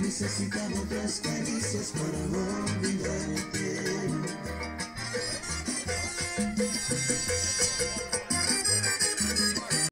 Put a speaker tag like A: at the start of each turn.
A: Necesitamos dos caricias por amor.